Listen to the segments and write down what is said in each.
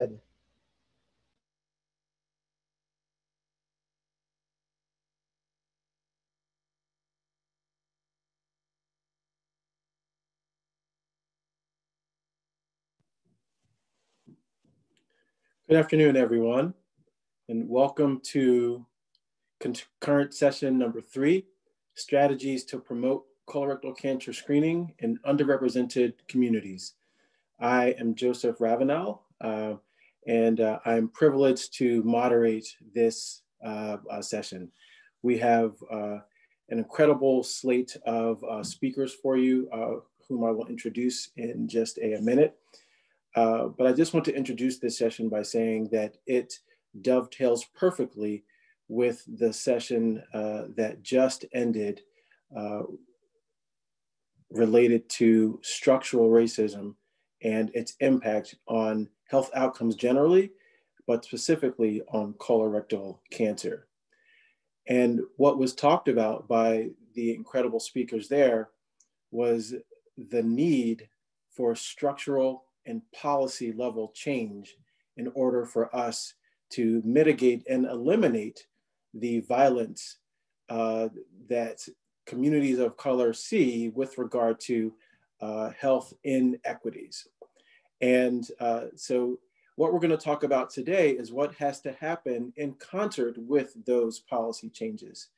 Good afternoon, everyone, and welcome to concurrent session number three, strategies to promote colorectal cancer screening in underrepresented communities. I am Joseph Ravenell, uh, and uh, I'm privileged to moderate this uh, uh session. We have uh, an incredible slate of uh, speakers for you, whom I will introduce in just a, a minute. Uh, but I just want to introduce this session by saying that it dovetails perfectly with the session uh, that just ended uh, related to structural racism and its impact on health outcomes generally, but specifically on colorectal cancer. And what was talked about by the incredible speakers there was the need for structural and policy level change in order for us to mitigate and eliminate the violence uh, that communities of color see with regard to uh, health inequities. And uh, so what we're gonna talk about today is what has to happen in concert with those policy changes.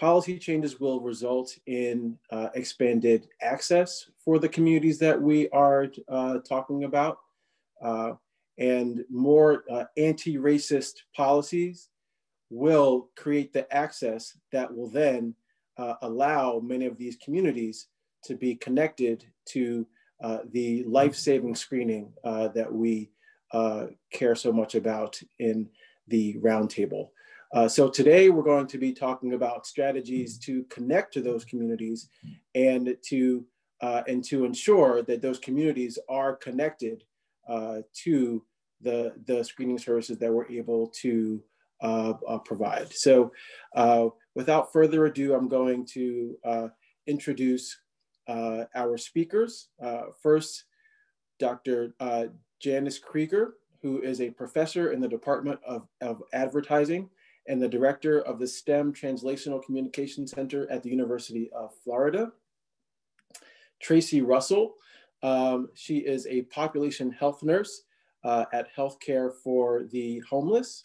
Policy changes will result in uh, expanded access for the communities that we are uh, talking about uh, and more uh, anti-racist policies will create the access that will then uh, allow many of these communities to be connected to uh, the life-saving screening that we care so much about in the roundtable. Uh, so today we're going to be talking about strategies to connect to those communities and to uh, and to ensure that those communities are connected uh, to the, the screening services that we're able to uh, uh, provide. So uh, without further ado, I'm going to introduce our speakers. first, Dr. Janice Krieger, who is a professor in the Department of, of Advertising and the director of the STEM Translational Communication Center at the University of Florida. Tracy Russell, um, she is a population health nurse uh, at Healthcare for the Homeless.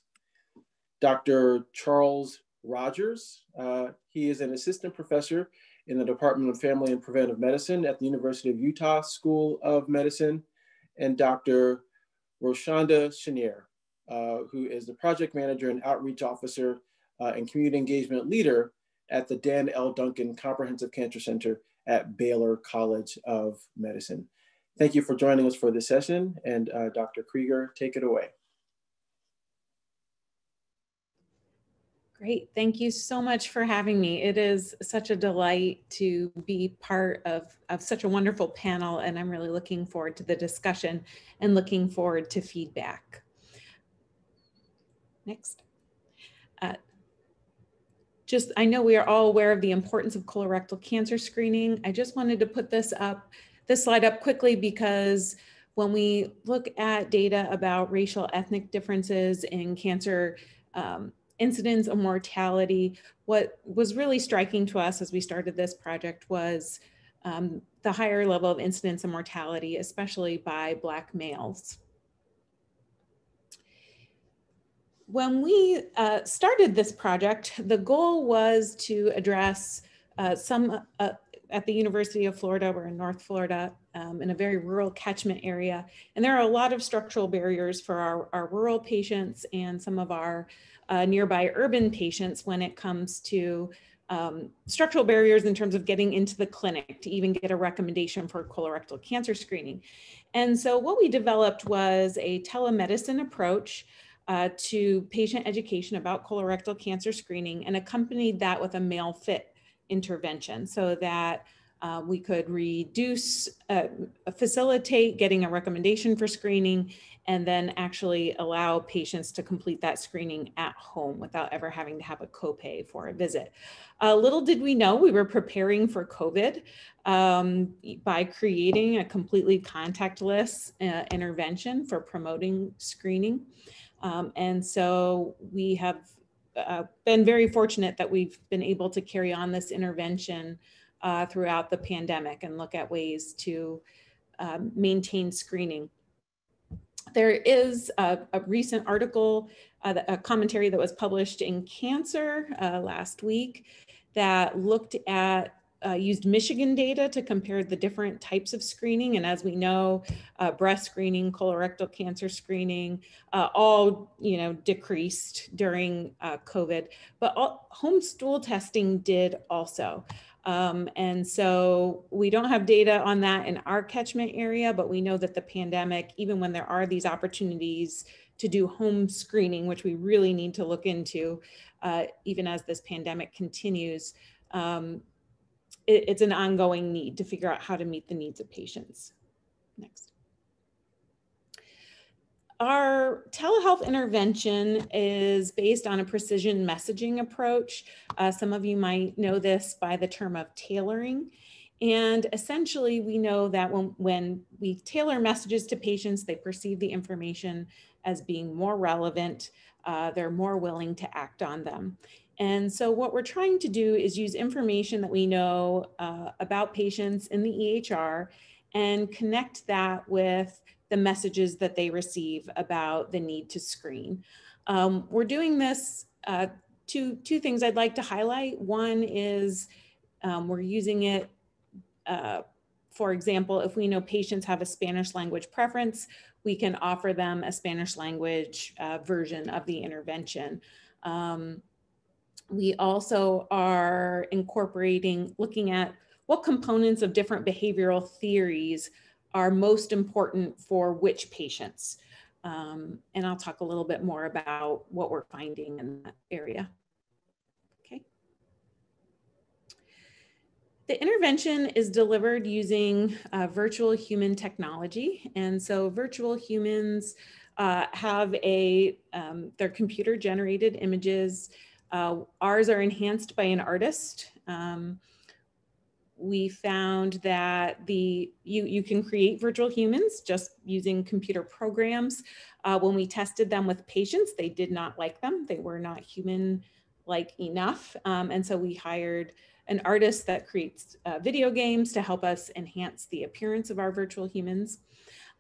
Dr. Charles Rogers, uh, he is an assistant professor in the Department of Family and Preventive Medicine at the University of Utah School of Medicine. And Dr. Roshanda Chenier, uh, who is the project manager and outreach officer uh, and community engagement leader at the Dan L. Duncan Comprehensive Cancer Center at Baylor College of Medicine. Thank you for joining us for this session. And uh, Dr. Krieger, take it away. Great. Thank you so much for having me. It is such a delight to be part of, of such a wonderful panel, and I'm really looking forward to the discussion and looking forward to feedback. Next. Uh, just, I know we are all aware of the importance of colorectal cancer screening. I just wanted to put this up, this slide up quickly because when we look at data about racial ethnic differences in cancer um, incidence and mortality, what was really striking to us as we started this project was um, the higher level of incidence and mortality, especially by Black males. when we uh, started this project, the goal was to address uh, some uh, at the University of Florida, we're in North Florida, um, in a very rural catchment area. And there are a lot of structural barriers for our, our rural patients and some of our uh, nearby urban patients when it comes to um, structural barriers in terms of getting into the clinic to even get a recommendation for colorectal cancer screening. And so what we developed was a telemedicine approach uh, to patient education about colorectal cancer screening and accompanied that with a mail fit intervention so that Uh, we could reduce, uh, facilitate getting a recommendation for screening, and then actually allow patients to complete that screening at home without ever having to have a copay for a visit. Uh, little did we know we were preparing for COVID um, by creating a completely contactless uh, intervention for promoting screening. Um, and so we have uh, been very fortunate that we've been able to carry on this intervention uh, throughout the pandemic and look at ways to um, maintain screening. There is a, a recent article, uh, a commentary that was published in Cancer uh, last week that looked at uh, used Michigan data to compare the different types of screening. And as we know, uh, breast screening, colorectal cancer screening, uh, all you know decreased during uh, COVID. But all, home stool testing did also. Um, and so we don't have data on that in our catchment area, but we know that the pandemic, even when there are these opportunities to do home screening, which we really need to look into, uh, even as this pandemic continues, um, it, it's an ongoing need to figure out how to meet the needs of patients. Next. Our telehealth intervention is based on a precision messaging approach. Uh, some of you might know this by the term of tailoring. And essentially, we know that when, when we tailor messages to patients, they perceive the information as being more relevant. Uh, they're more willing to act on them. And so, what we're trying to do is use information that we know uh, about patients in the EHR and connect that with the messages that they receive about the need to screen. Um, we're doing this, uh, two, two things I'd like to highlight. One is um, we're using it, uh, for example, if we know patients have a Spanish language preference, we can offer them a Spanish language uh, version of the intervention. Um, we also are incorporating, looking at what components of different behavioral theories are most important for which patients. Um, and I'll talk a little bit more about what we're finding in that area. Okay. The intervention is delivered using uh, virtual human technology. And so virtual humans uh, have a, um, their computer generated images. Uh, ours are enhanced by an artist. Um, we found that the you you can create virtual humans just using computer programs. Uh, when we tested them with patients, they did not like them. They were not human like enough, um, and so we hired an artist that creates uh, video games to help us enhance the appearance of our virtual humans.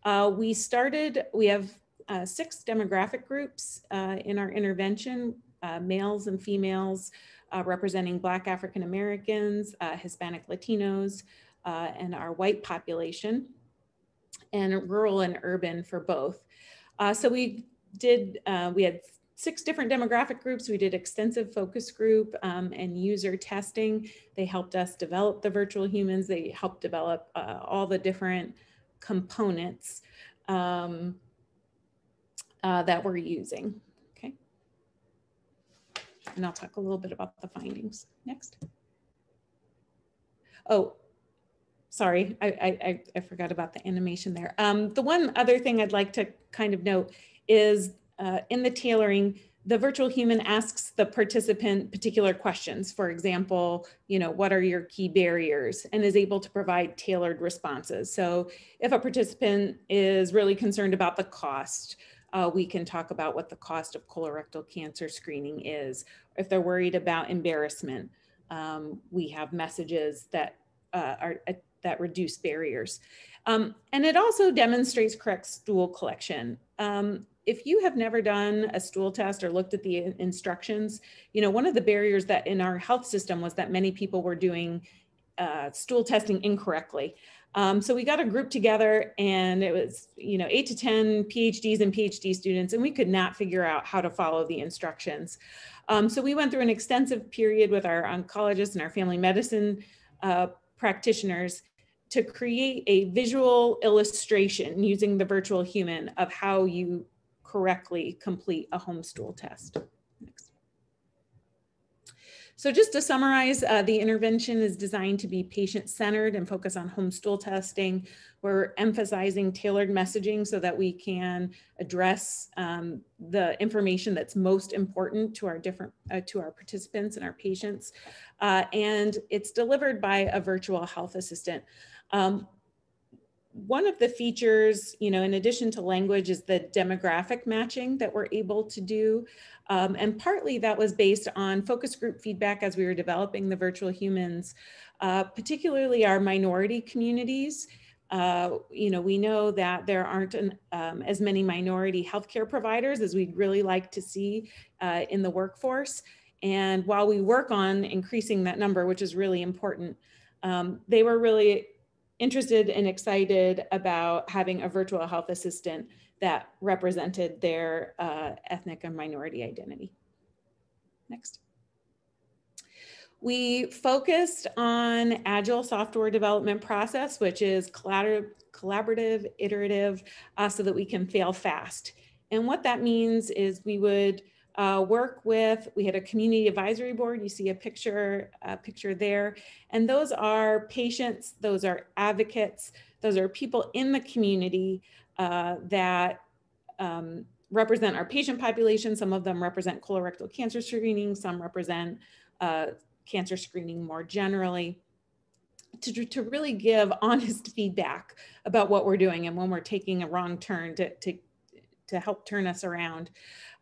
Uh, we started. We have uh, six demographic groups uh, in our intervention: uh, males and females uh, representing Black African Americans, uh, Hispanic Latinos, uh, and our white population, and rural and urban for both. Uh, so we did, uh, we had six different demographic groups. We did extensive focus group um, and user testing. They helped us develop the virtual humans. They helped develop uh, all the different components um, that we're using and I'll talk a little bit about the findings. Next. Oh, sorry, I, I, I forgot about the animation there. Um, the one other thing I'd like to kind of note is uh, in the tailoring, the virtual human asks the participant particular questions. For example, you know, what are your key barriers and is able to provide tailored responses. So if a participant is really concerned about the cost, uh, we can talk about what the cost of colorectal cancer screening is. If they're worried about embarrassment, um, we have messages that uh, are uh, that reduce barriers. Um, and it also demonstrates correct stool collection. Um, if you have never done a stool test or looked at the instructions, you know, one of the barriers that in our health system was that many people were doing uh, stool testing incorrectly. Um, so we got a group together and it was, you know, eight to 10 PhDs and PhD students, and we could not figure out how to follow the instructions. Um, so we went through an extensive period with our oncologists and our family medicine uh, practitioners to create a visual illustration using the virtual human of how you correctly complete a home stool test. So just to summarize, uh, the intervention is designed to be patient-centered and focus on home stool testing. We're emphasizing tailored messaging so that we can address um, the information that's most important to our different uh, to our participants and our patients. Uh, and it's delivered by a virtual health assistant. Um, one of the features, you know, in addition to language is the demographic matching that we're able to do. Um, and partly that was based on focus group feedback as we were developing the virtual humans, uh, particularly our minority communities. Uh, you know, we know that there aren't an, um, as many minority healthcare providers as we'd really like to see uh, in the workforce. And while we work on increasing that number, which is really important, um, they were really interested and excited about having a virtual health assistant that represented their uh, ethnic and minority identity. Next. We focused on agile software development process, which is collaborative, iterative, uh, so that we can fail fast. And what that means is we would uh, work with, we had a community advisory board. You see a picture, a picture there. And those are patients, those are advocates, those are people in the community uh, that um, represent our patient population. Some of them represent colorectal cancer screening, some represent uh, cancer screening more generally. To, to really give honest feedback about what we're doing and when we're taking a wrong turn to, to, to help turn us around.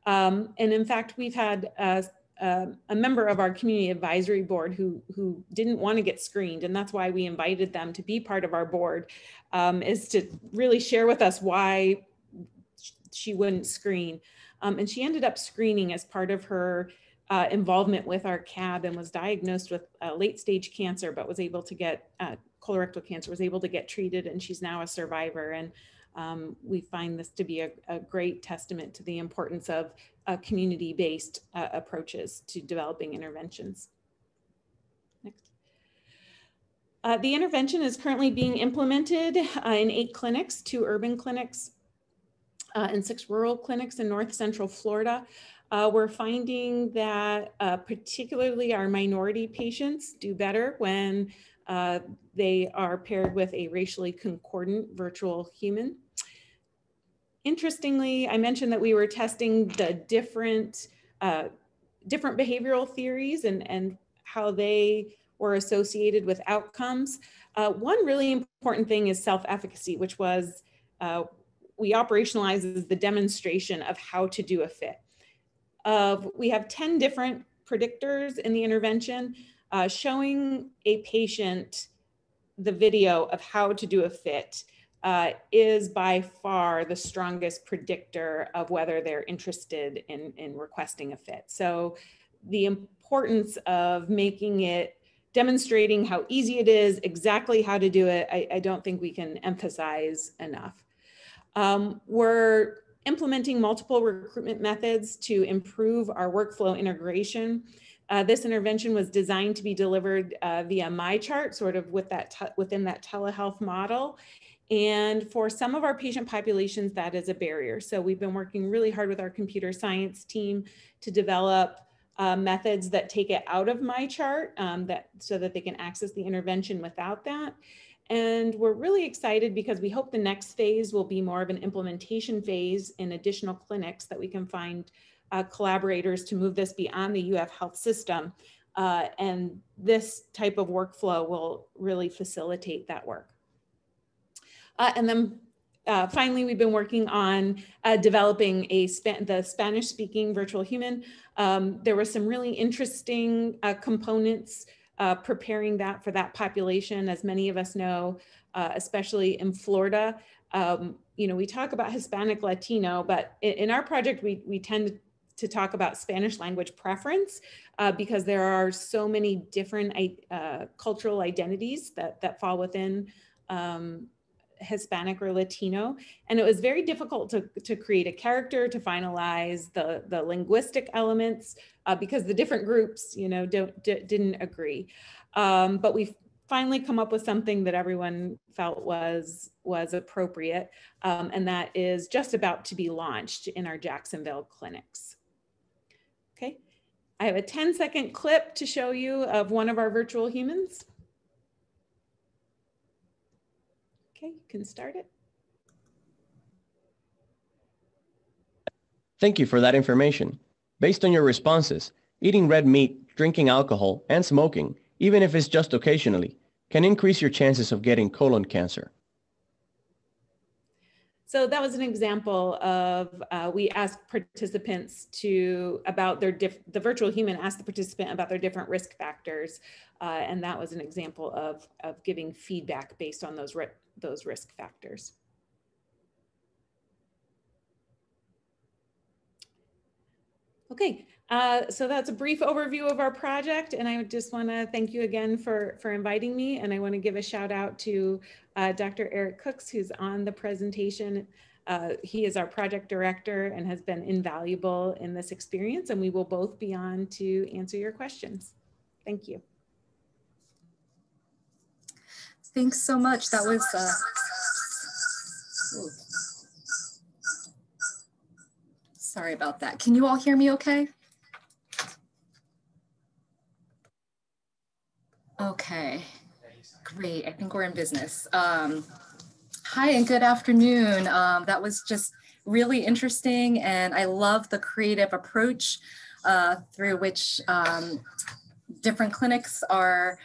Um, and in fact, we've had a, a, a, member of our community advisory board who, who didn't want to get screened. And that's why we invited them to be part of our board um, is to really share with us why she wouldn't screen. Um, and she ended up screening as part of her uh, involvement with our CAB and was diagnosed with late stage cancer, but was able to get uh, colorectal cancer, was able to get treated, and she's now a survivor. And um, we find this to be a, a, great testament to the importance of uh, community-based uh, approaches to developing interventions. Next. Uh, the intervention is currently being implemented uh, in eight clinics, two urban clinics uh, and six rural clinics in north central Florida. Uh, we're finding that particularly our minority patients do better when they are paired with a racially concordant virtual human. Interestingly, I mentioned that we were testing the different uh, different behavioral theories and, and how they were associated with outcomes. Uh, one really important thing is self-efficacy, which was uh, we as the demonstration of how to do a fit. Of we have 10 different predictors in the intervention uh, showing a patient the video of how to do a fit uh, is by far the strongest predictor of whether they're interested in, in requesting a fit. So the importance of making it demonstrating how easy it is, exactly how to do it, I, I don't think we can emphasize enough. Um, we're implementing multiple recruitment methods to improve our workflow integration. Uh, this intervention was designed to be delivered uh, via MyChart, sort of with that within that telehealth model. And for some of our patient populations, that is a barrier. So we've been working really hard with our computer science team to develop uh, methods that take it out of MyChart um, that, so that they can access the intervention without that. And we're really excited because we hope the next phase will be more of an implementation phase in additional clinics that we can find uh, collaborators to move this beyond the UF health system. Uh, and this type of workflow will really facilitate that work. Uh, and then uh, finally, we've been working on uh, developing a the Spanish speaking virtual human. Um, there were some really interesting uh, components uh, preparing that for that population. As many of us know, uh, especially in Florida, um, you know, we talk about Hispanic Latino, but in, in, our project, we, we tend to talk about Spanish language preference uh, because there are so many different cultural identities that, that fall within um, Hispanic or Latino. And it was very difficult to, to create a character, to finalize the, the linguistic elements uh, because the different groups, you know, don't, didn't agree. Um, but we finally come up with something that everyone felt was, was appropriate. Um, and that is just about to be launched in our Jacksonville clinics. Okay. I have a 10 second clip to show you of one of our virtual humans. Okay, you can start it. Thank you for that information. Based on your responses, eating red meat, drinking alcohol, and smoking, even if it's just occasionally, can increase your chances of getting colon cancer. So that was an example of uh, we asked participants to about their diff, the virtual human asked the participant about their different risk factors, uh, and that was an example of of giving feedback based on those those risk factors. Okay, uh, so that's a brief overview of our project, and I just want to thank you again for, for inviting me, and I want to give a shout out to uh, Dr. Eric Cooks, who's on the presentation. Uh, he is our project director and has been invaluable in this experience, and we will both be on to answer your questions. Thank you. Thanks so much. That was uh, Sorry about that. Can you all hear me okay? Okay, great. I think we're in business. Um, hi and good afternoon. Um, that was just really interesting and I love the creative approach uh, through which um, different clinics are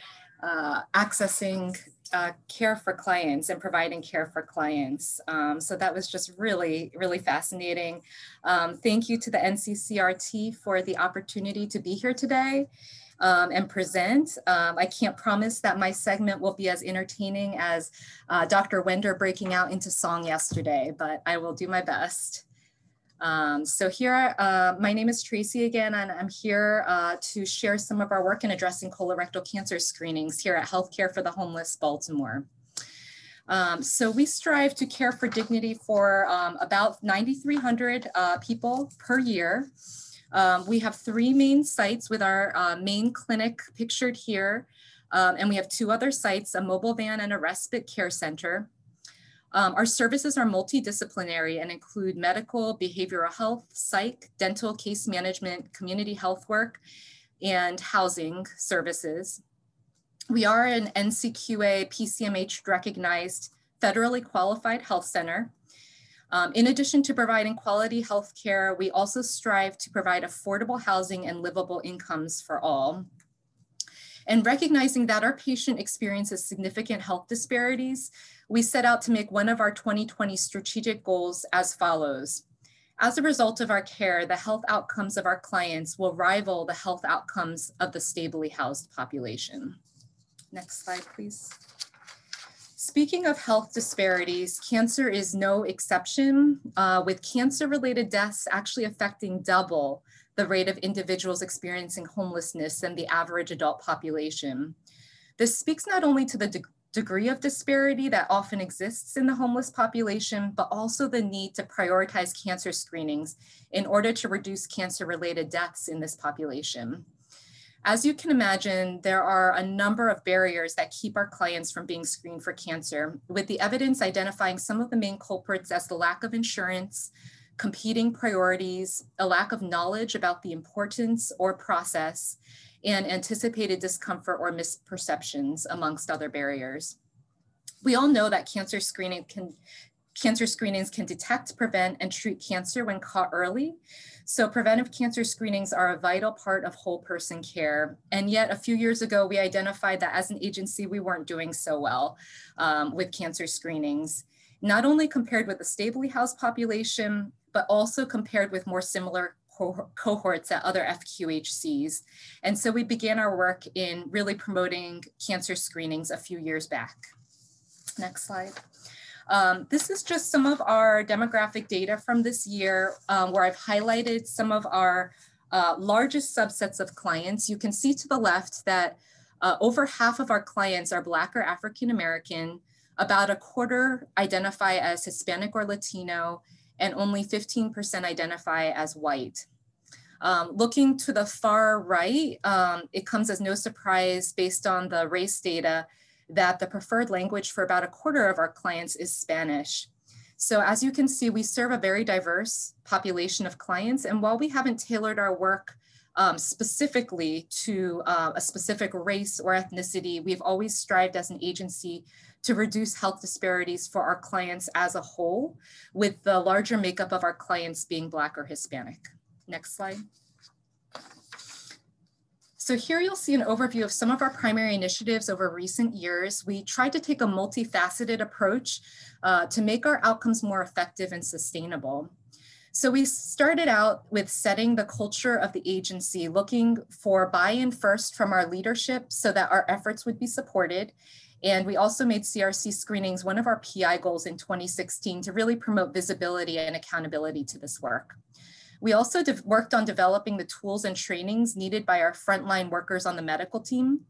uh, accessing uh, care for clients and providing care for clients. Um, so that was just really, really fascinating. Um, thank you to the NCCRT for the opportunity to be here today um, and present. Um, I can't promise that my segment will be as entertaining as uh, Dr. Wender breaking out into song yesterday, but I will do my best. Um, so here, uh, my name is Tracy again, and I'm here uh, to share some of our work in addressing colorectal cancer screenings here at Healthcare for the Homeless Baltimore. Um, so we strive to care for dignity for um, about 9,300 uh, people per year. Um, we have three main sites with our uh, main clinic pictured here. Um, and we have two other sites, a mobile van and a respite care center. Um, our services are multidisciplinary and include medical, behavioral health, psych, dental, case management, community health work, and housing services. We are an NCQA PCMH recognized federally qualified health center. Um, in addition to providing quality health care, we also strive to provide affordable housing and livable incomes for all. And recognizing that our patient experiences significant health disparities, we set out to make one of our 2020 strategic goals as follows. As a result of our care, the health outcomes of our clients will rival the health outcomes of the stably housed population. Next slide, please. Speaking of health disparities, cancer is no exception, uh, with cancer-related deaths actually affecting double the rate of individuals experiencing homelessness than the average adult population. This speaks not only to the de degree of disparity that often exists in the homeless population, but also the need to prioritize cancer screenings in order to reduce cancer-related deaths in this population. As you can imagine, there are a number of barriers that keep our clients from being screened for cancer, with the evidence identifying some of the main culprits as the lack of insurance, competing priorities, a lack of knowledge about the importance or process, and anticipated discomfort or misperceptions, amongst other barriers. We all know that cancer screening can cancer screenings can detect, prevent, and treat cancer when caught early. So preventive cancer screenings are a vital part of whole person care. And yet a few years ago, we identified that as an agency, we weren't doing so well um, with cancer screenings, not only compared with the stably housed population, but also compared with more similar cohorts at other FQHCs. And so we began our work in really promoting cancer screenings a few years back. Next slide. Um, this is just some of our demographic data from this year um, where I've highlighted some of our uh, largest subsets of clients. You can see to the left that uh, over half of our clients are Black or African American, about a quarter identify as Hispanic or Latino, and only 15% identify as white. Um, looking to the far right, um, it comes as no surprise based on the race data that the preferred language for about a quarter of our clients is Spanish. So as you can see, we serve a very diverse population of clients. And while we haven't tailored our work um, specifically to uh, a specific race or ethnicity. We've always strived as an agency to reduce health disparities for our clients as a whole, with the larger makeup of our clients being Black or Hispanic. Next slide. So here you'll see an overview of some of our primary initiatives over recent years. We tried to take a multifaceted approach uh, to make our outcomes more effective and sustainable. So we started out with setting the culture of the agency, looking for buy-in first from our leadership so that our efforts would be supported. And we also made CRC screenings one of our PI goals in 2016 to really promote visibility and accountability to this work. We also worked on developing the tools and trainings needed by our frontline workers on the medical team.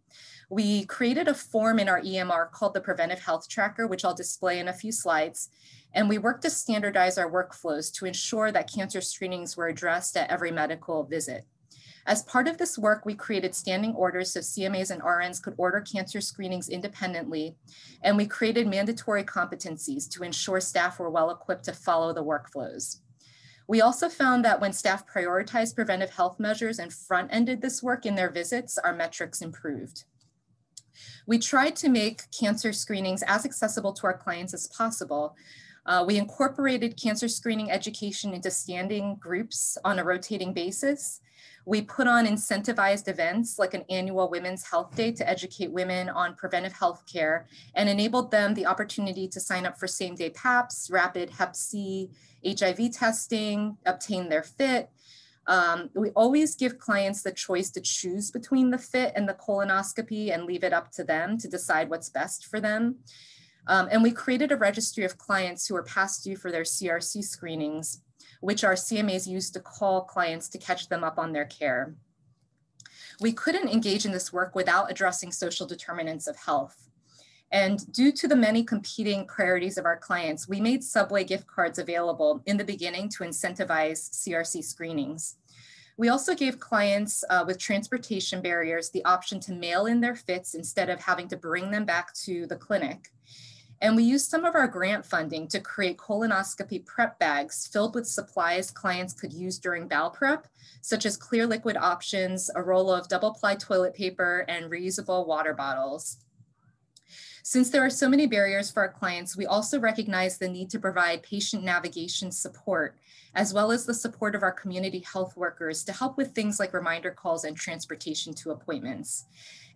We created a form in our EMR called the Preventive Health Tracker, which I'll display in a few slides. And we worked to standardize our workflows to ensure that cancer screenings were addressed at every medical visit. As part of this work, we created standing orders so CMAs and RNs could order cancer screenings independently, and we created mandatory competencies to ensure staff were well equipped to follow the workflows. We also found that when staff prioritized preventive health measures and front-ended this work in their visits, our metrics improved. We tried to make cancer screenings as accessible to our clients as possible, uh, we incorporated cancer screening education into standing groups on a rotating basis. We put on incentivized events like an annual Women's Health Day to educate women on preventive health care and enabled them the opportunity to sign up for same day PAPS, rapid Hep C, HIV testing, obtain their FIT. Um, we always give clients the choice to choose between the FIT and the colonoscopy and leave it up to them to decide what's best for them. Um, and we created a registry of clients who are past due for their CRC screenings, which our CMAs use to call clients to catch them up on their care. We couldn't engage in this work without addressing social determinants of health. And due to the many competing priorities of our clients, we made Subway gift cards available in the beginning to incentivize CRC screenings. We also gave clients uh, with transportation barriers the option to mail in their fits instead of having to bring them back to the clinic. And we used some of our grant funding to create colonoscopy prep bags filled with supplies clients could use during bowel prep, such as clear liquid options, a roll of double ply toilet paper, and reusable water bottles. Since there are so many barriers for our clients, we also recognize the need to provide patient navigation support, as well as the support of our community health workers to help with things like reminder calls and transportation to appointments.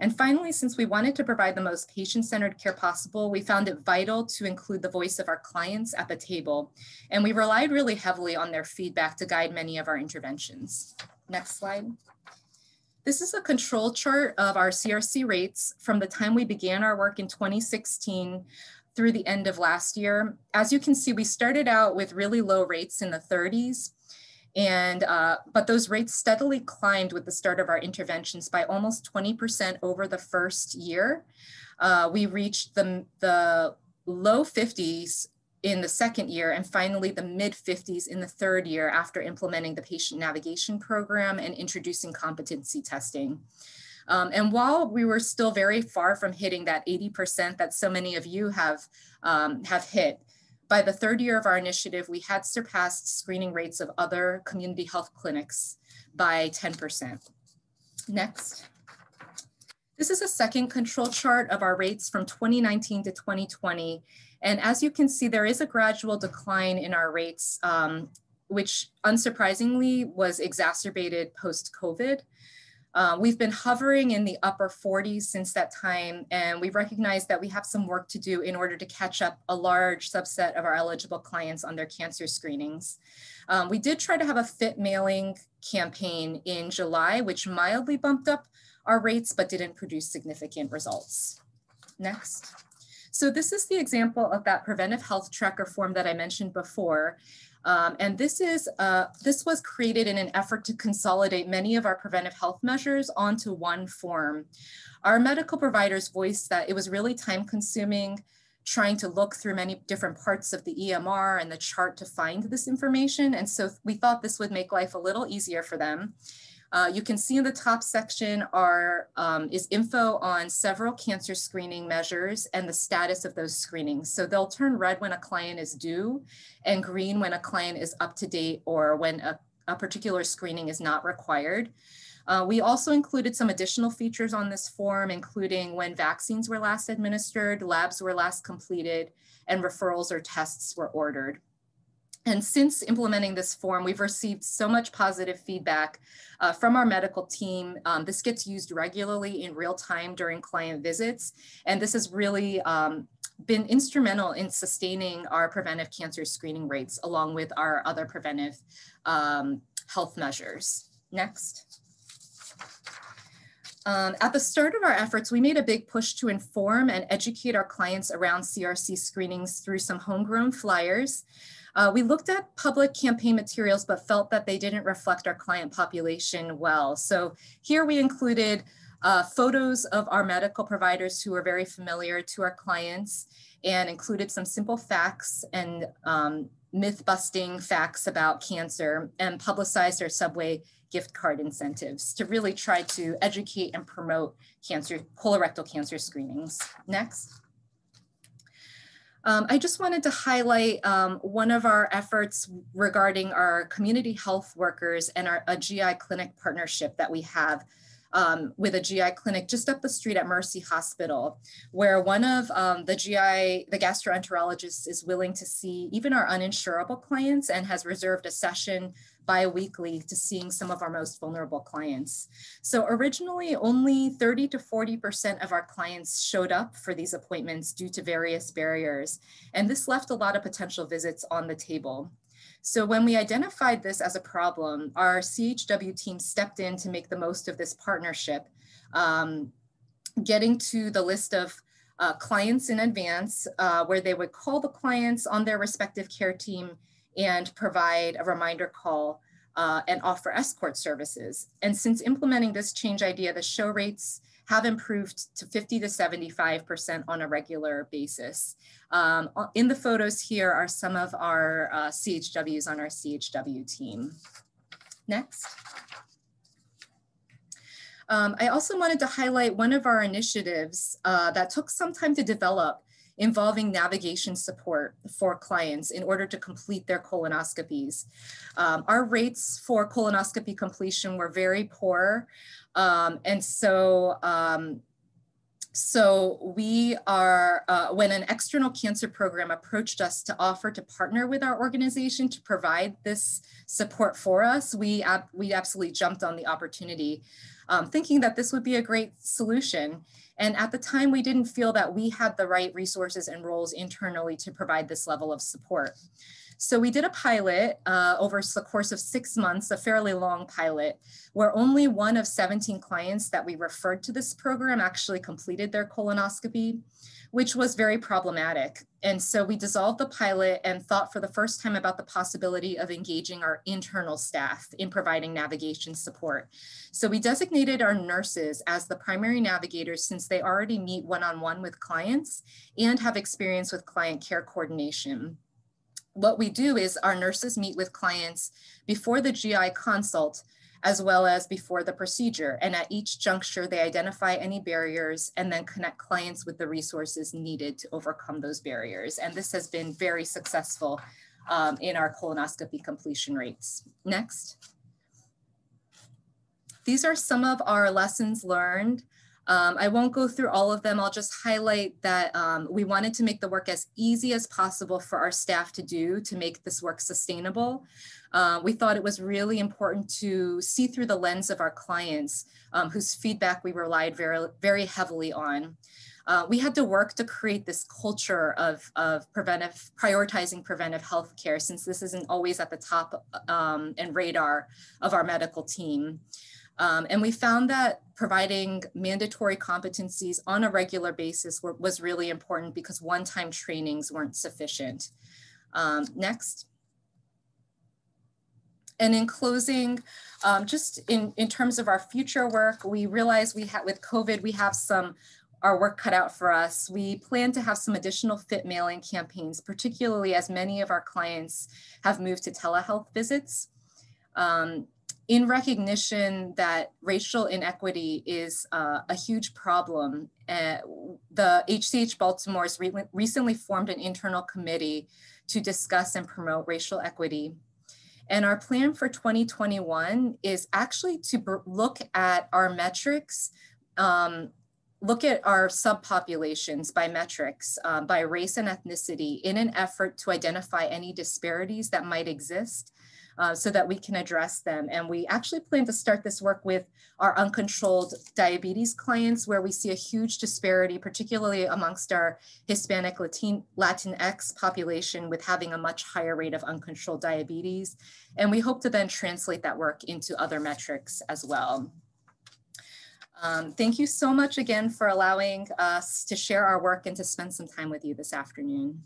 And finally, since we wanted to provide the most patient-centered care possible, we found it vital to include the voice of our clients at the table. And we relied really heavily on their feedback to guide many of our interventions. Next slide. This is a control chart of our CRC rates from the time we began our work in 2016 through the end of last year. As you can see, we started out with really low rates in the 30s and, uh, but those rates steadily climbed with the start of our interventions by almost 20% over the first year. Uh, we reached the, the low 50s in the second year and finally the mid 50s in the third year after implementing the patient navigation program and introducing competency testing. Um, and while we were still very far from hitting that 80% that so many of you have, um, have hit, by the third year of our initiative, we had surpassed screening rates of other community health clinics by 10%. Next. This is a second control chart of our rates from 2019 to 2020. And as you can see, there is a gradual decline in our rates, um, which unsurprisingly was exacerbated post-COVID. Uh, we've been hovering in the upper 40s since that time, and we recognize that we have some work to do in order to catch up a large subset of our eligible clients on their cancer screenings. Um, we did try to have a fit mailing campaign in July, which mildly bumped up our rates, but didn't produce significant results. Next. So this is the example of that preventive health tracker form that I mentioned before. Um, and this is uh, this was created in an effort to consolidate many of our preventive health measures onto one form. Our medical providers voiced that it was really time consuming trying to look through many different parts of the EMR and the chart to find this information. And so we thought this would make life a little easier for them. Uh, you can see in the top section are, um, is info on several cancer screening measures and the status of those screenings. So they'll turn red when a client is due and green when a client is up to date or when a, a particular screening is not required. Uh, we also included some additional features on this form, including when vaccines were last administered, labs were last completed, and referrals or tests were ordered. And since implementing this form, we've received so much positive feedback uh, from our medical team. Um, this gets used regularly in real time during client visits. And this has really um, been instrumental in sustaining our preventive cancer screening rates along with our other preventive um, health measures. Next. Um, at the start of our efforts, we made a big push to inform and educate our clients around CRC screenings through some homegrown flyers. Uh, we looked at public campaign materials, but felt that they didn't reflect our client population well. So here we included uh, photos of our medical providers who are very familiar to our clients and included some simple facts and um, myth busting facts about cancer and publicized our subway gift card incentives to really try to educate and promote cancer, colorectal cancer screenings. Next. Um, I just wanted to highlight um, one of our efforts regarding our community health workers and our a GI clinic partnership that we have um, with a GI clinic just up the street at Mercy Hospital, where one of um, the GI, the gastroenterologists is willing to see even our uninsurable clients and has reserved a session bi-weekly to seeing some of our most vulnerable clients. So originally only 30 to 40% of our clients showed up for these appointments due to various barriers. And this left a lot of potential visits on the table. So when we identified this as a problem, our CHW team stepped in to make the most of this partnership, um, getting to the list of uh, clients in advance uh, where they would call the clients on their respective care team and provide a reminder call uh, and offer escort services. And since implementing this change idea, the show rates have improved to 50 to 75% on a regular basis. Um, in the photos here are some of our uh, CHWs on our CHW team. Next. Um, I also wanted to highlight one of our initiatives uh, that took some time to develop involving navigation support for clients in order to complete their colonoscopies. Um, our rates for colonoscopy completion were very poor. Um, and so, um, so we are, uh, when an external cancer program approached us to offer to partner with our organization to provide this support for us, we, ab we absolutely jumped on the opportunity, um, thinking that this would be a great solution. And at the time, we didn't feel that we had the right resources and roles internally to provide this level of support. So we did a pilot uh, over the course of six months, a fairly long pilot, where only one of 17 clients that we referred to this program actually completed their colonoscopy which was very problematic. And so we dissolved the pilot and thought for the first time about the possibility of engaging our internal staff in providing navigation support. So we designated our nurses as the primary navigators since they already meet one-on-one -on -one with clients and have experience with client care coordination. What we do is our nurses meet with clients before the GI consult as well as before the procedure. And at each juncture, they identify any barriers and then connect clients with the resources needed to overcome those barriers. And this has been very successful um, in our colonoscopy completion rates. Next. These are some of our lessons learned um, I won't go through all of them. I'll just highlight that um, we wanted to make the work as easy as possible for our staff to do to make this work sustainable. Uh, we thought it was really important to see through the lens of our clients um, whose feedback we relied very, very heavily on. Uh, we had to work to create this culture of, of preventive, prioritizing preventive health care since this isn't always at the top um, and radar of our medical team. Um, and we found that providing mandatory competencies on a regular basis were, was really important because one-time trainings weren't sufficient. Um, next. And in closing, um, just in, in terms of our future work, we realize we had with COVID, we have some our work cut out for us. We plan to have some additional fit mailing campaigns, particularly as many of our clients have moved to telehealth visits. Um, in recognition that racial inequity is uh, a huge problem, uh, the HCH Baltimore has re recently formed an internal committee to discuss and promote racial equity. And our plan for 2021 is actually to look at our metrics, um, look at our subpopulations by metrics, um, by race and ethnicity in an effort to identify any disparities that might exist uh, so that we can address them. And we actually plan to start this work with our uncontrolled diabetes clients, where we see a huge disparity, particularly amongst our Hispanic Latin, Latinx population, with having a much higher rate of uncontrolled diabetes. And we hope to then translate that work into other metrics as well. Um, thank you so much again for allowing us to share our work and to spend some time with you this afternoon.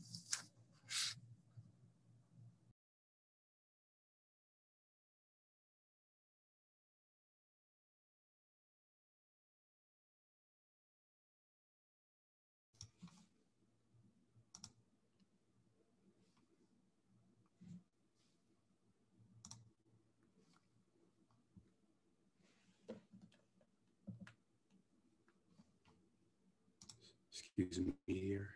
Excuse me here.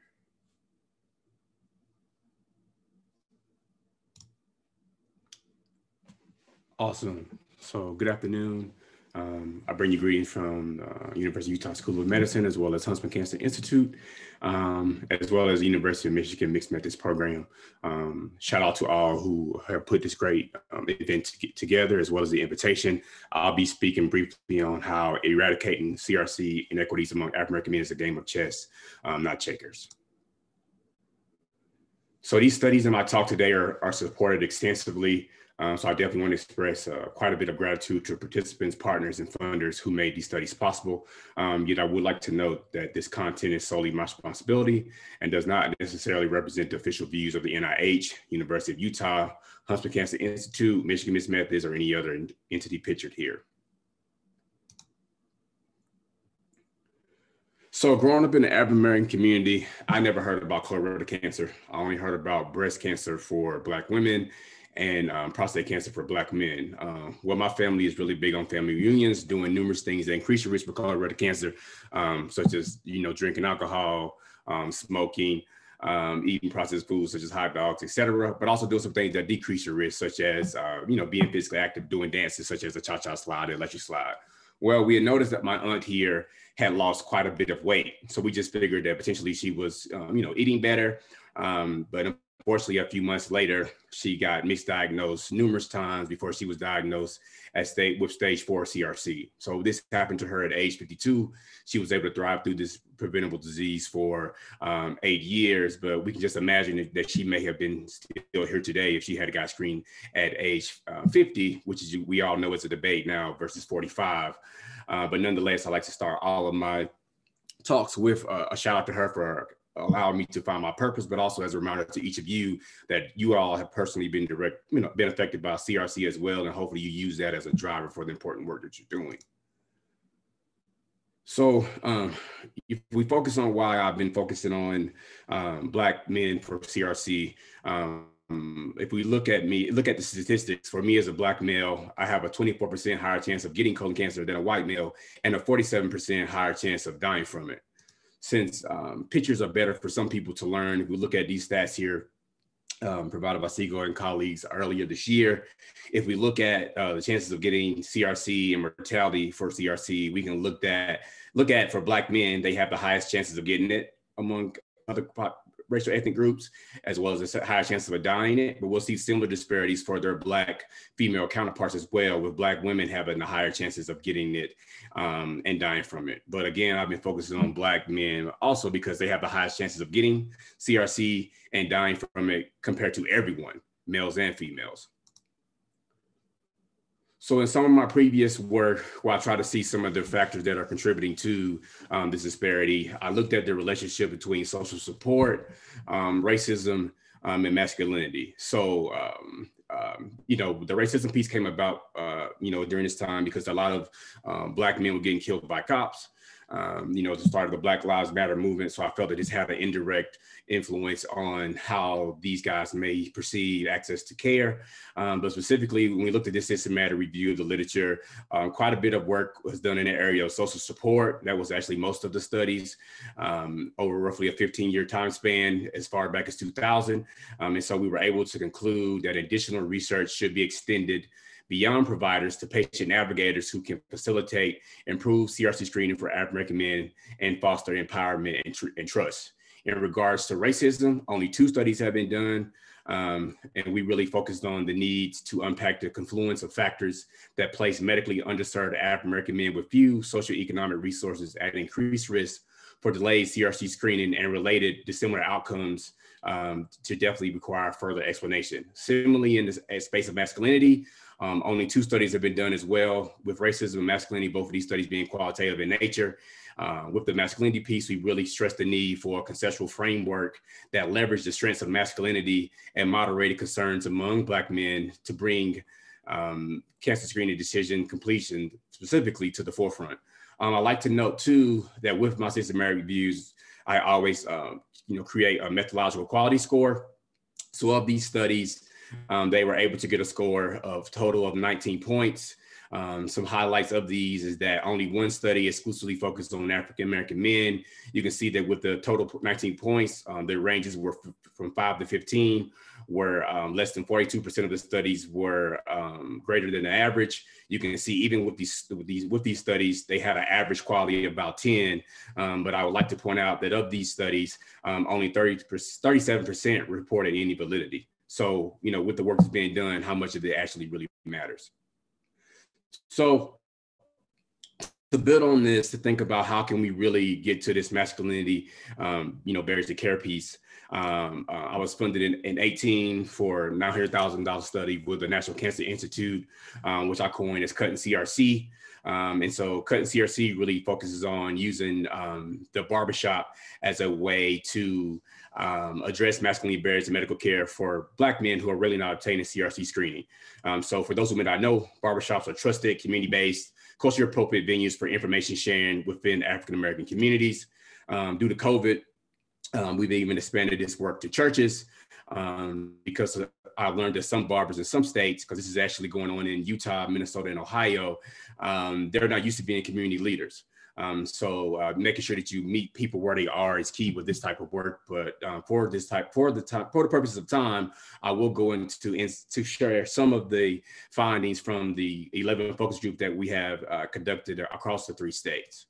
Awesome. So good afternoon. Um, I bring you greetings from uh, University of Utah School of Medicine, as well as Huntsman Cancer Institute, um, as well as the University of Michigan Mixed Methods Program. Um, shout out to all who have put this great um, event to together, as well as the invitation. I'll be speaking briefly on how eradicating CRC inequities among African American men is a game of chess, um, not checkers. So these studies in my talk today are, are supported extensively um, so I definitely want to express uh, quite a bit of gratitude to participants, partners, and funders who made these studies possible. Um, yet I would like to note that this content is solely my responsibility and does not necessarily represent the official views of the NIH, University of Utah, Huntsman Cancer Institute, Michigan Mixed Methods, or any other entity pictured here. So growing up in the African American community, I never heard about colorectal cancer. I only heard about breast cancer for Black women and um, prostate cancer for Black men. Uh, well, my family is really big on family reunions, doing numerous things that increase your risk for colorectal cancer, um, such as you know drinking alcohol, um, smoking, um, eating processed foods such as hot dogs, etc. But also doing some things that decrease your risk, such as uh, you know being physically active, doing dances such as a cha-cha slide, electric slide. Well, we had noticed that my aunt here had lost quite a bit of weight, so we just figured that potentially she was, um, you know, eating better. Um, but Unfortunately, a few months later, she got misdiagnosed numerous times before she was diagnosed at state with stage four CRC. So this happened to her at age 52. She was able to thrive through this preventable disease for um, eight years, but we can just imagine that she may have been still here today if she had got screened at age uh, 50, which is we all know it's a debate now versus 45. Uh, but nonetheless, I like to start all of my talks with uh, a shout out to her for allowed me to find my purpose, but also as a reminder to each of you that you all have personally been direct, you know, been affected by CRC as well. And hopefully you use that as a driver for the important work that you're doing. So um, if we focus on why I've been focusing on um, Black men for CRC, um, if we look at me, look at the statistics for me as a Black male, I have a 24% higher chance of getting colon cancer than a white male and a 47% higher chance of dying from it since um, pictures are better for some people to learn, if we look at these stats here, um, provided by Siegel and colleagues earlier this year. If we look at uh, the chances of getting CRC and mortality for CRC, we can look at look at for Black men, they have the highest chances of getting it among other racial ethnic groups, as well as a higher chance of dying it. But we'll see similar disparities for their Black female counterparts as well, with Black women having the higher chances of getting it um, and dying from it. But again, I've been focusing on Black men also because they have the highest chances of getting CRC and dying from it compared to everyone, males and females. So in some of my previous work, where I try to see some of the factors that are contributing to um, this disparity, I looked at the relationship between social support, um, racism, um, and masculinity. So, um, um, you know, the racism piece came about, uh, you know, during this time because a lot of um, Black men were getting killed by cops. Um, you know, the start of the Black Lives Matter movement. So I felt that this had an indirect influence on how these guys may perceive access to care. Um, but specifically, when we looked at this systematic review of the literature, um, quite a bit of work was done in the area of social support. That was actually most of the studies um, over roughly a 15 year time span as far back as 2000. Um, and so we were able to conclude that additional research should be extended beyond providers to patient navigators who can facilitate improved CRC screening for African American men and foster empowerment and, tr- and, trust. In regards to racism, only two studies have been done. Um, and we really focused on the needs to unpack the confluence of factors that place medically underserved African American men with few socioeconomic resources at increased risk for delayed CRC screening and related dissimilar outcomes um, to definitely require further explanation. Similarly, in the space of masculinity, um, only two studies have been done as well with racism and masculinity, both of these studies being qualitative in nature. Uh, with the masculinity piece, we really stress the need for a conceptual framework that leveraged the strengths of masculinity and moderated concerns among Black men to bring um, cancer screening decision completion specifically to the forefront. Um, I like to note too that with my systematic reviews, I always uh, you know create a methodological quality score. So of these studies, um, they were able to get a score of total of 19 points. Um, some highlights of these is that only one study exclusively focused on African American men. You can see that with the total 19 points, um, the ranges were f- from 5 to 15, where um, less than 42% of the studies were um, greater than the average. You can see even with these, with these with these studies, they had an average quality of about 10. Um, but I would like to point out that of these studies, um, only 30 37% reported any validity. So, you know, with the work that's being done, how much of it actually really matters. So to build on this, to think about how can we really get to this masculinity, um, you know, barriers to care piece. Um, uh, I was funded in, in 18 for $900,000 study with the National Cancer Institute, um, which I coined as Cutting CRC. Um, and so Cutting CRC really focuses on using um, the barbershop as a way to um, address masculinity barriers to medical care for Black men who are really not obtaining CRC screening. Um, so for those may not know, barbershops are trusted, community-based, culturally appropriate venues for information sharing within African American communities. Due to COVID, um, we've even expanded this work to churches um, because I learned that some barbers in some states, because this is actually going on in Utah, Minnesota, and Ohio, um, they're not used to being community leaders. Um, so uh, making sure that you meet people where they are is key with this type of work. But uh, for this type, for the time, for the purposes of time, I will go into to share some of the findings from the 11 focus group that we have uh, conducted across the three states.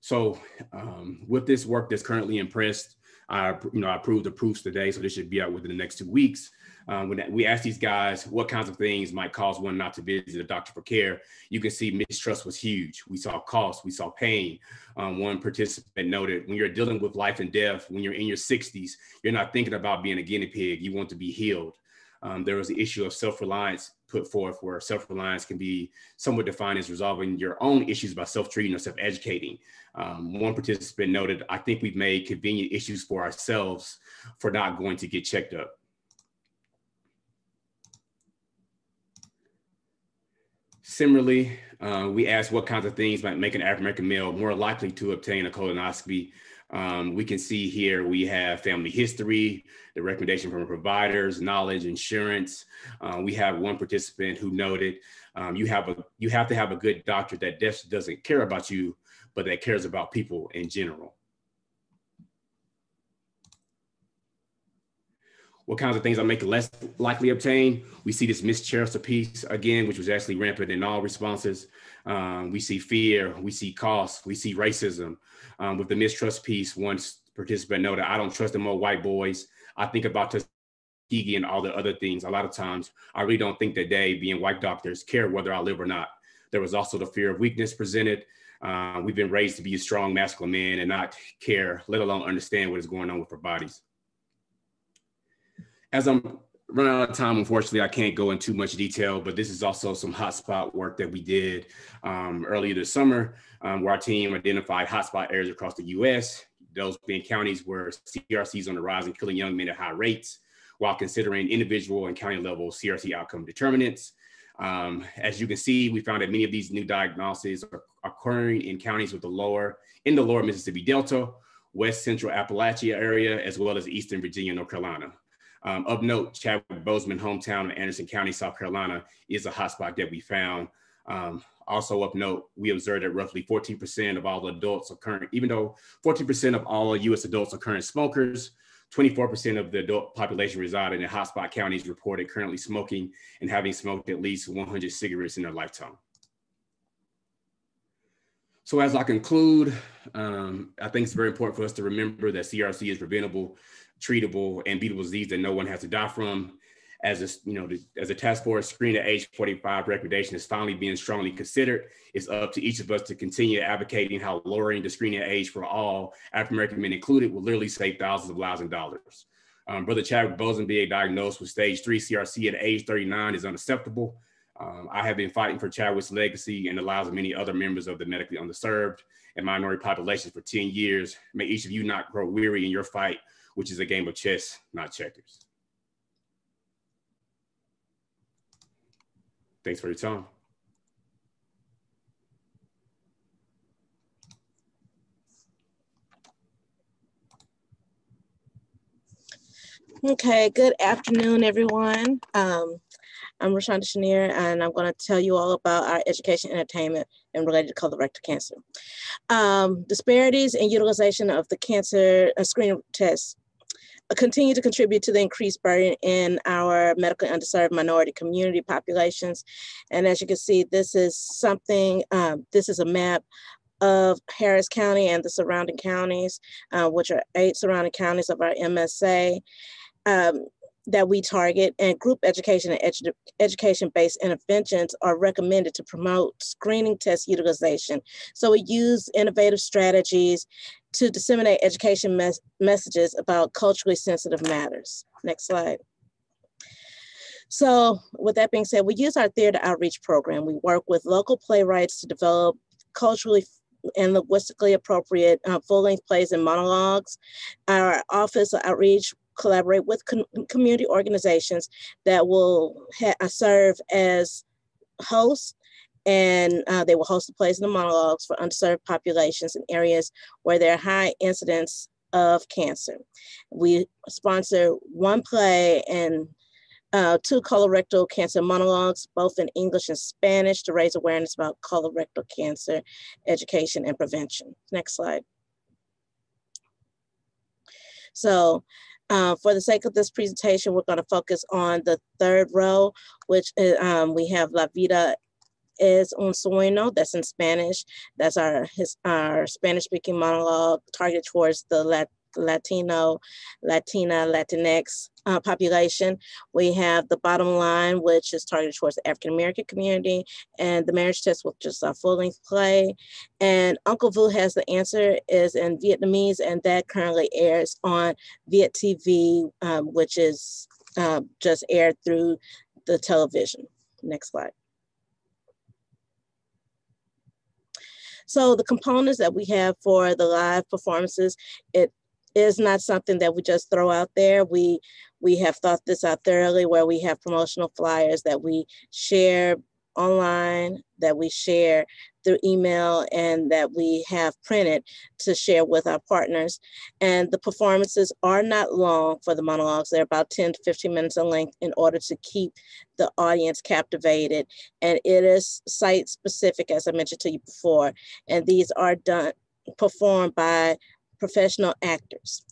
So um, with this work that's currently in press, I, you know, I approved the proofs today, so this should be out within the next two weeks. Um, when we asked these guys what kinds of things might cause one not to visit a doctor for care, you can see mistrust was huge. We saw cost, we saw pain. Um, one participant noted when you're dealing with life and death, when you're in your 60s, you're not thinking about being a guinea pig, you want to be healed. Um, there was the issue of self reliance put forth, where self reliance can be somewhat defined as resolving your own issues by self treating or self educating. Um, one participant noted, I think we've made convenient issues for ourselves for not going to get checked up. Similarly, uh, we asked what kinds of things might make an African American male more likely to obtain a colonoscopy. Um, we can see here we have family history, the recommendation from providers, knowledge, insurance. Uh, we have one participant who noted um, you have a you have to have a good doctor that just doesn't care about you, but that cares about people in general. What kinds of things are making less likely obtain. We see this mistrust piece again, which was actually rampant in all responses. Um, we see fear, we see cost, we see racism. Um, with the mistrust piece, one participant noted, I don't trust the more white boys. I think about Tuskegee and all the other things. A lot of times, I really don't think that they, being white doctors, care whether I live or not. There was also the fear of weakness presented. Uh, we've been raised to be a strong masculine man and not care, let alone understand what is going on with our bodies as I'm running out of time, unfortunately, I can't go into much detail, but this is also some hotspot work that we did um, earlier this summer, um, where our team identified hotspot areas across the US, those being counties where CRCs on the rise and killing young men at high rates, while considering individual and county level CRC outcome determinants. Um, as you can see, we found that many of these new diagnoses are occurring in counties with the lower, in the lower Mississippi Delta, West Central Appalachia area, as well as Eastern Virginia, North Carolina. Um, of note, Chadwick Boseman hometown of Anderson County, South Carolina is a hotspot that we found. Um, also of note, we observed that roughly 14% of all adults are current, even though 14% of all US adults are current smokers, 24% of the adult population residing in hotspot counties reported currently smoking and having smoked at least 100 cigarettes in their lifetime. So as I conclude, um, I think it's very important for us to remember that CRC is preventable, treatable, and beatable disease that no one has to die from as a, you know, as a task force screen at age 45 recommendations is finally being strongly considered, it's up to each of us to continue advocating how lowering the screening age for all African-American men included will literally save thousands of lives and dollars. Um, Brother Chadwick Boseman being diagnosed with stage three CRC at age 39 is unacceptable. Um, I have been fighting for Chadwick's legacy and the lives of many other members of the medically underserved and minority populations for 10 years. May each of you not grow weary in your fight, which is a game of chess, not checkers. Thanks for your time. Okay, good afternoon, everyone. Um, I'm Roshanda Chenier, and I'm going to tell you all about our education, entertainment, and related to colorectal cancer. Um, disparities in utilization of the cancer uh, screening test continue to contribute to the increased burden in our medically underserved minority community populations. And as you can see, this is something, um, this is a map of Harris County and the surrounding counties, uh, which are eight surrounding counties of our MSA. Um, that we target and group education and edu education-based interventions are recommended to promote screening test utilization. So we use innovative strategies to disseminate education mes messages about culturally sensitive matters. Next slide. So with that being said, we use our theater outreach program. We work with local playwrights to develop culturally and linguistically appropriate uh, full-length plays and monologues. Our office of outreach collaborate with com community organizations that will serve as hosts and uh, they will host the plays and the monologues for underserved populations in areas where there are high incidence of cancer. We sponsor one play and uh, two colorectal cancer monologues, both in English and Spanish, to raise awareness about colorectal cancer education and prevention. Next slide. So uh, for the sake of this presentation, we're going to focus on the third row, which uh, um, we have La Vida es un sueño, that's in Spanish. That's our, his, our Spanish speaking monologue targeted towards the Lat Latino, Latina, Latinx uh, population. We have the bottom line, which is targeted towards the African American community, and the marriage test, which is a full length play. And Uncle Vu has the answer is in Vietnamese, and that currently airs on Viet TV, um, which is uh, just aired through the television. Next slide. So the components that we have for the live performances, it is not something that we just throw out there. We we have thought this out thoroughly where we have promotional flyers that we share online, that we share through email, and that we have printed to share with our partners. And the performances are not long for the monologues. They're about 10 to 15 minutes in length in order to keep the audience captivated. And it is site specific, as I mentioned to you before. And these are done performed by professional actors.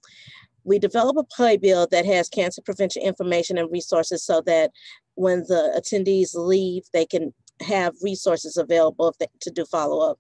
We develop a playbill that has cancer prevention information and resources so that when the attendees leave, they can have resources available they, to do follow-up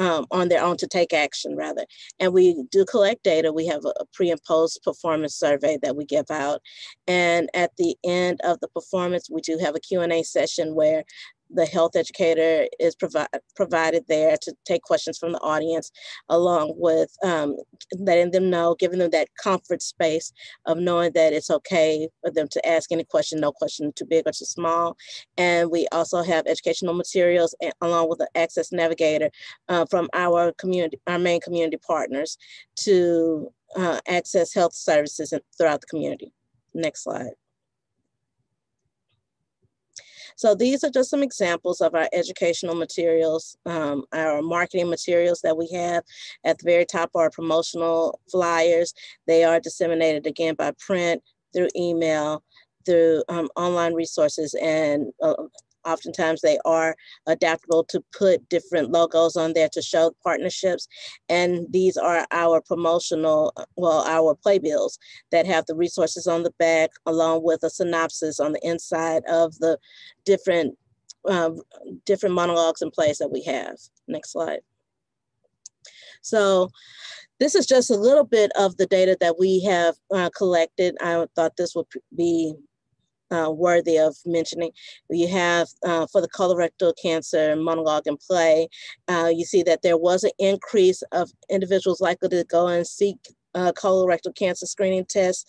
um, on their own to take action rather. And we do collect data. We have a, a pre and post performance survey that we give out. And at the end of the performance, we do have a Q&A session where the health educator is provi provided there to take questions from the audience, along with um, letting them know, giving them that comfort space of knowing that it's okay for them to ask any question, no question too big or too small. And we also have educational materials and, along with the Access Navigator uh, from our community, our main community partners to uh, access health services throughout the community. Next slide. So these are just some examples of our educational materials, um, our marketing materials that we have. At the very top are promotional flyers. They are disseminated again by print, through email, through um, online resources, and uh, oftentimes they are adaptable to put different logos on there to show partnerships. And these are our promotional, well, our playbills that have the resources on the back along with a synopsis on the inside of the different uh, different monologues and plays that we have. Next slide. So this is just a little bit of the data that we have uh, collected. I thought this would be uh, worthy of mentioning. You have uh, for the colorectal cancer monologue and play, uh, you see that there was an increase of individuals likely to go and seek uh, colorectal cancer screening tests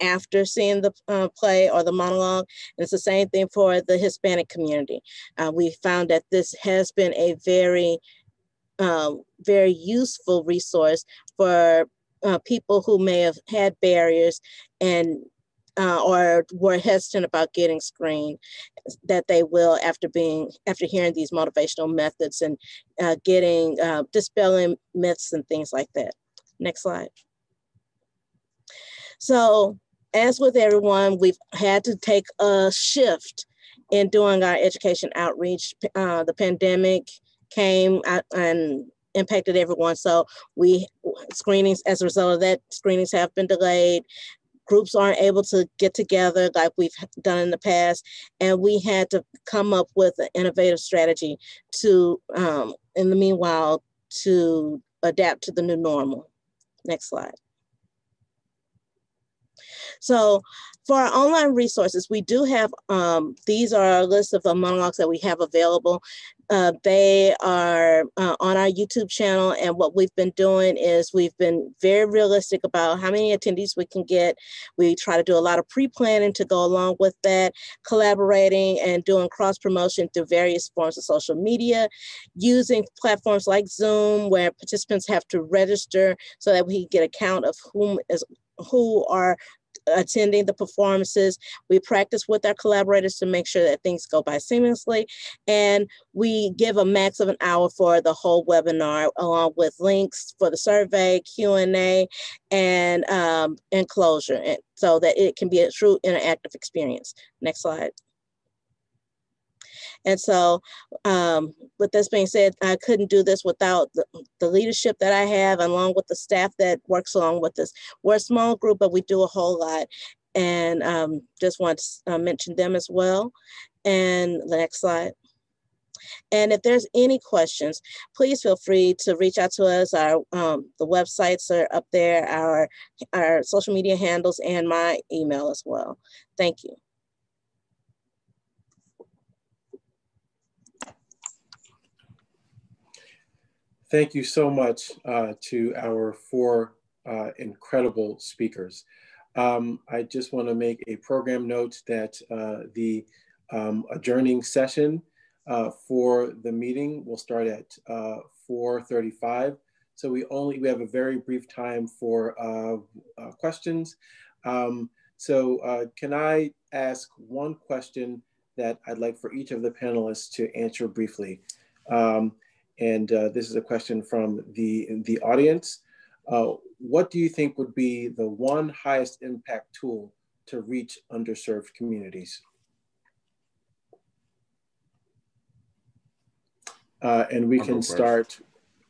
after seeing the uh, play or the monologue. And it's the same thing for the Hispanic community. Uh, we found that this has been a very, um, very useful resource for uh, people who may have had barriers and uh, or were hesitant about getting screened, that they will after being after hearing these motivational methods and uh, getting uh, dispelling myths and things like that. Next slide. So as with everyone, we've had to take a shift in doing our education outreach. Uh, the pandemic came and impacted everyone. So we screenings as a result of that, screenings have been delayed groups aren't able to get together like we've done in the past. And we had to come up with an innovative strategy to, um, in the meanwhile, to adapt to the new normal. Next slide. So for our online resources, we do have, um, these are a list of the monologues that we have available. Uh, they are uh, on our YouTube channel. And what we've been doing is we've been very realistic about how many attendees we can get. We try to do a lot of pre-planning to go along with that, collaborating and doing cross promotion through various forms of social media, using platforms like Zoom where participants have to register so that we get a count of whom is who are attending the performances. We practice with our collaborators to make sure that things go by seamlessly. And we give a max of an hour for the whole webinar, along with links for the survey, Q&A, and um, enclosure, and so that it can be a true interactive experience. Next slide. And so, um, with this being said, I couldn't do this without the, the, leadership that I have, along with the staff that works along with us. We're a small group, but we do a whole lot. And um, just want to uh, mention them as well. And the next slide. And if there's any questions, please feel free to reach out to us. Our um, the websites are up there, our our social media handles, and my email as well. Thank you. Thank you so much uh, to our four uh, incredible speakers. Um, I just want to make a program note that uh, the um, adjourning session uh, for the meeting will start at 4.35. Uh, so we only, we have a very brief time for uh, questions. Um, so can I ask one question that I'd like for each of the panelists to answer briefly? Um, and uh, this is a question from the, the audience. Uh, what do you think would be the one highest impact tool to reach underserved communities? Uh, and we I'll can start,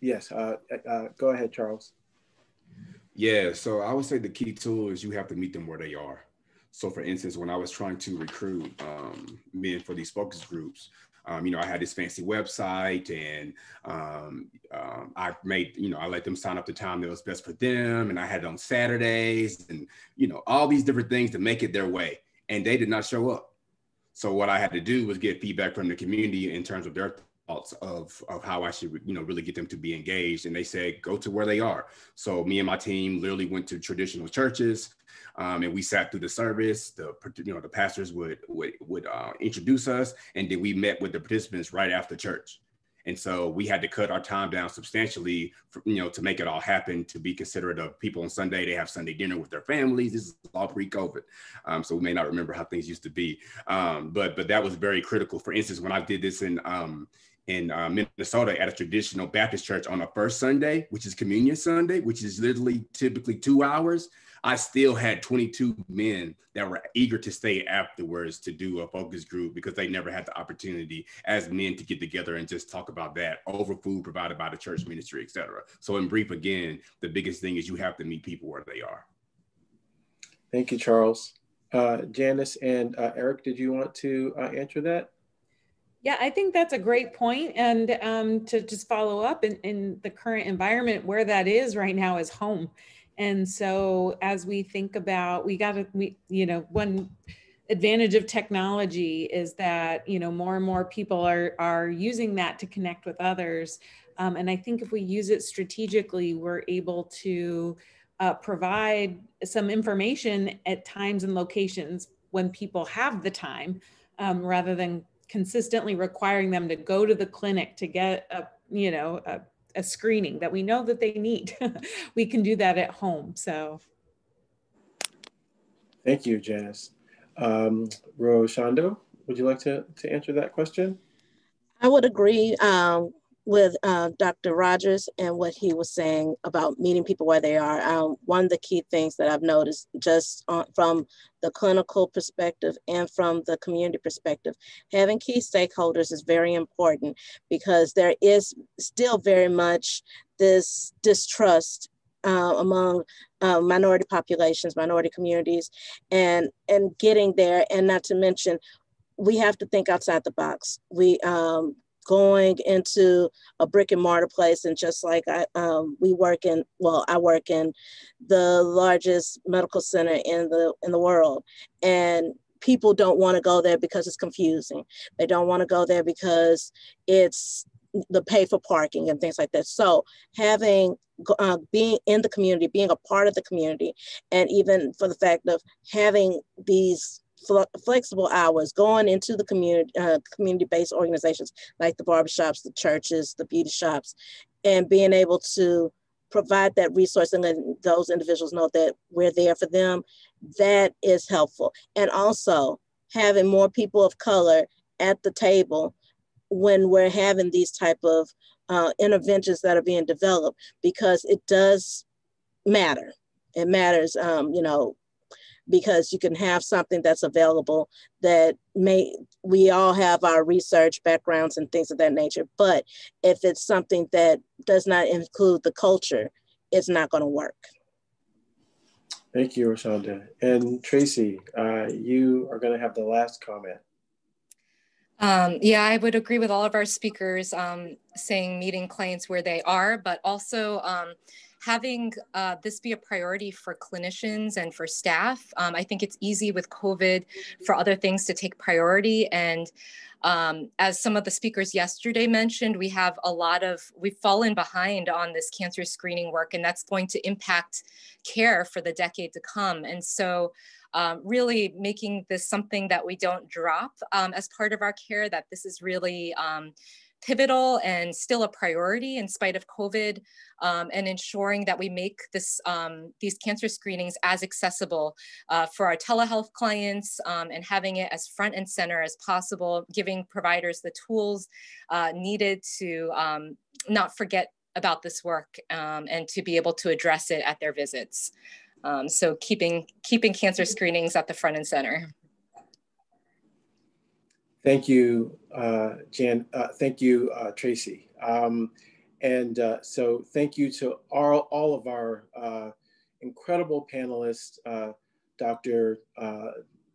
yes, uh, uh, go ahead, Charles. Yeah, so I would say the key tool is you have to meet them where they are. So for instance, when I was trying to recruit um, men for these focus groups, um, you know, I had this fancy website and um, um, I made, you know, I let them sign up the time that was best for them. And I had it on Saturdays and, you know, all these different things to make it their way. And they did not show up. So what I had to do was get feedback from the community in terms of their of, of how I should, you know, really get them to be engaged. And they said, go to where they are. So me and my team literally went to traditional churches, um, and we sat through the service. The you know the pastors would would would uh, introduce us, and then we met with the participants right after church. And so we had to cut our time down substantially, for, you know, to make it all happen, to be considerate of people on Sunday. They have Sunday dinner with their families. This is all pre-COVID. Um, so we may not remember how things used to be. Um, but but that was very critical. For instance, when I did this in um, in uh, Minnesota at a traditional Baptist church on a first Sunday, which is Communion Sunday, which is literally typically two hours. I still had 22 men that were eager to stay afterwards to do a focus group because they never had the opportunity as men to get together and just talk about that over food provided by the church ministry, etc. So, in brief, again, the biggest thing is you have to meet people where they are. Thank you, Charles. Uh, Janice and uh, Eric, did you want to uh, answer that? Yeah, I think that's a great point. And um, to just follow up in, in the current environment where that is right now is home. And so as we think about, we got to, we, you know, one advantage of technology is that, you know, more and more people are, are using that to connect with others. Um, and I think if we use it strategically, we're able to uh, provide some information at times and locations when people have the time um, rather than consistently requiring them to go to the clinic to get a, you know, a a screening that we know that they need. we can do that at home. So. Thank you, Janice. Um, Roshanda, would you like to, to answer that question? I would agree um, with uh, Dr. Rogers and what he was saying about meeting people where they are. Um, one of the key things that I've noticed just on, from the clinical perspective and from the community perspective, having key stakeholders is very important because there is still very much this distrust uh, among uh, minority populations, minority communities, and and getting there, and not to mention we have to think outside the box. We um, going into a brick and mortar place and just like I, um, we work in well i work in the largest medical center in the in the world. And people don't want to go there because it's confusing. They don't want to go there because it's the pay for parking and things like that. So having uh, being in the community being a part of the community and even for the fact of having these flexible hours, going into the community, uh, community-based organizations like the barbershops, the churches, the beauty shops, and being able to provide that resource and let those individuals know that we're there for them, that is helpful. And also having more people of color at the table when we're having these type of uh, interventions that are being developed, because it does matter. It matters, um, you know, because you can have something that's available that may we all have our research backgrounds and things of that nature but if it's something that does not include the culture it's not going to work. Thank you Roshanda. And tracy uh, you are going to have the last comment. Um, yeah, I would agree with all of our speakers um, saying meeting clients where they are, but also um, having uh, this be a priority for clinicians and for staff. Um, I think it's easy with COVID for other things to take priority. And um, as some of the speakers yesterday mentioned, we have a lot of, we've fallen behind on this cancer screening work, and that's going to impact care for the decade to come. And so, um, really making this something that we don't drop um, as part of our care, that this is really um, pivotal and still a priority in spite of COVID, um, and ensuring that we make this um, these cancer screenings as accessible uh, for our telehealth clients um, and having it as front and center as possible, giving providers the tools uh, needed to um, not forget about this work um, and to be able to address it at their visits. Um, so keeping keeping cancer screenings at the front and center. Thank you, uh, Jan. Uh, thank you, uh, Tracy. Um, and uh, so thank you to all, all of our uh, incredible panelists, uh, Dr.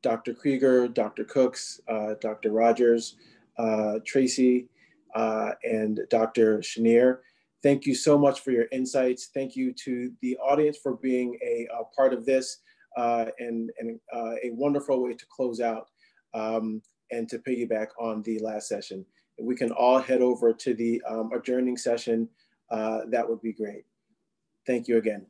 Dr. Krieger, Dr. Cooks, Dr. Rogers, Tracy, and Dr. Chenier. Thank you so much for your insights. Thank you to the audience for being a, a part of this and, and a wonderful way to close out. Um, and to piggyback on the last session. If we can all head over to the um, adjourning session, uh, that would be great. Thank you again.